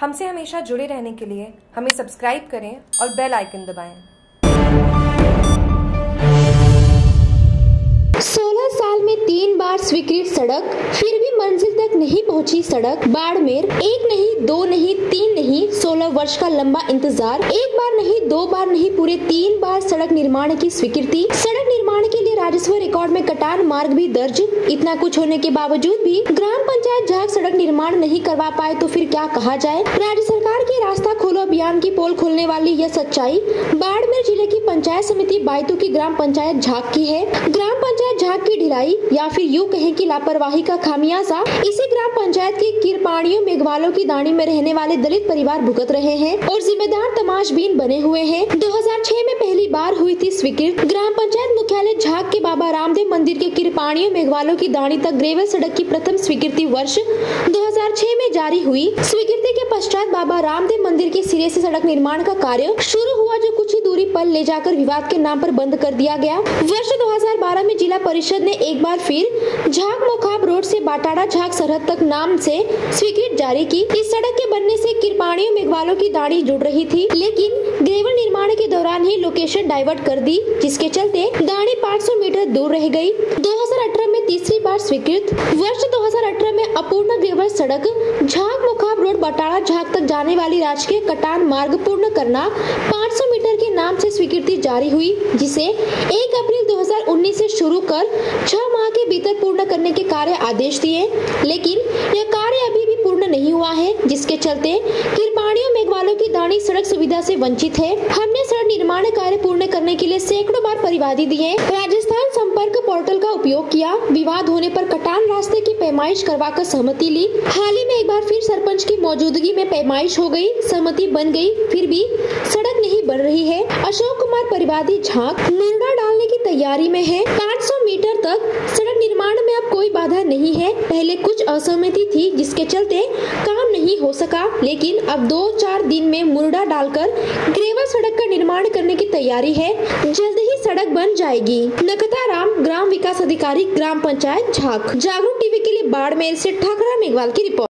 हमसे हमेशा जुड़े रहने के लिए हमें सब्सक्राइब करें और बेल आइकन दबाएँ। सोलह साल में तीन बार स्वीकृत सड़क, फिर भी मंजिल तक नहीं पहुँची सड़क। बाड़मेर, एक नहीं, दो नहीं, तीन नहीं, सोलह वर्ष का लंबा इंतज़ार। एक बार नहीं, दो बार नहीं, पूरे तीन बार सड़क निर्माण की स्वीकृति। सड़क राजस्व रिकॉर्ड में कटान मार्ग भी दर्ज। इतना कुछ होने के बावजूद भी ग्राम पंचायत झाग सड़क निर्माण नहीं करवा पाए तो फिर क्या कहा जाए? राज्य सरकार के रास्ता खोलो अभियान की पोल खोलने वाली यह सच्चाई बाड़मेर ज़िले की पंचायत समिति बाइतू की ग्राम पंचायत झाक की है। ग्राम पंचायत झाक की ढिलाई या फिर यूँ कहें की लापरवाही का खामियाजा, इसी ग्राम पंचायत के किरपाणियों मेघवालों की दाणी में रहने वाले दलित परिवार भुगत रहे हैं और जिम्मेदार तमाशबीन बने हुए हैं। 2006 में पहली बार हुई थी स्वीकृत। ग्राम पंचायत बाबा रामदेव मंदिर के किरपाणियों मेघवालों की दाणी तक ग्रेवल सड़क की प्रथम स्वीकृति वर्ष 2006 में जारी हुई। स्वीकृति के पश्चात बाबा रामदेव मंदिर के सिरे से सड़क निर्माण का कार्य शुरू हुआ, जो कुछ ही दूरी पर ले जाकर विवाद के नाम पर बंद कर दिया गया। वर्ष 2012 में जिला परिषद ने एक बार फिर झाक मोखाब रोड से बाटाड़ा झाक सरहद तक नाम से स्वीकृत जारी की। इस सड़क के बनने से किरपाणियों मेघवालों की दाढ़ी जुड़ रही थी, लेकिन ग्रेवल निर्माण के दौरान ही लोकेशन डाइवर्ट कर दी, जिसके चलते दाढ़ी 500 मीटर दूर रह गई। 2018 में तीसरी बार स्वीकृत। वर्ष 2018 में अपूर्ण ग्रेवल सड़क झाक मुखाब रोड बटाड़ा झाक तक जाने वाली राजकीय कटान मार्ग पूर्ण करना 500 मीटर के नाम से स्वीकृति जारी हुई, जिसे 1 अप्रैल 2019 से शुरू कर छह माह के भीतर पूर्ण करने के कार्य आदेश दिए। लेकिन यह कार्य अभी भी हुआ है, जिसके चलते किरपाणियों मेघवालों की दानी सड़क सुविधा से वंचित है। हमने सड़क निर्माण कार्य पूर्ण करने के लिए सैकड़ों बार परिवादी दिए राजस्थान संपर्क पोर्टल का उपयोग किया। विवाद होने पर कटान रास्ते की पैमाइश करवा कर सहमति ली। हाल ही में एक बार फिर सरपंच की मौजूदगी में पैमाइश हो गई। सहमति बन गई, फिर भी सड़क नहीं बन रही है। अशोक कुमार, परिवादी झाँक। की तैयारी में है। 500 मीटर तक सड़क निर्माण में अब कोई बाधा नहीं है। पहले कुछ असहमति थी, जिसके चलते काम नहीं हो सका। लेकिन अब दो चार दिन में मुर्डा डालकर ग्रेवल सड़क का निर्माण करने की तैयारी है। जल्द ही सड़क बन जाएगी। नकता राम, ग्राम विकास अधिकारी, ग्राम पंचायत झाक। जागरूक टीवी के लिए बाड़मेर से ठाकरा मेघवाल की रिपोर्ट।